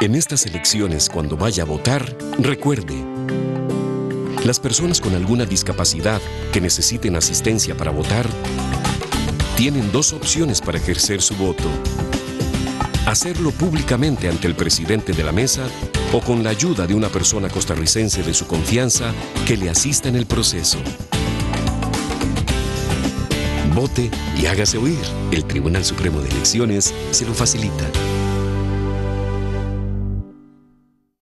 En estas elecciones, cuando vaya a votar, recuerde, las personas con alguna discapacidad que necesiten asistencia para votar tienen dos opciones para ejercer su voto. Hacerlo públicamente ante el presidente de la mesa o con la ayuda de una persona costarricense de su confianza que le asista en el proceso. Vote y hágase oír. El Tribunal Supremo de Elecciones se lo facilita.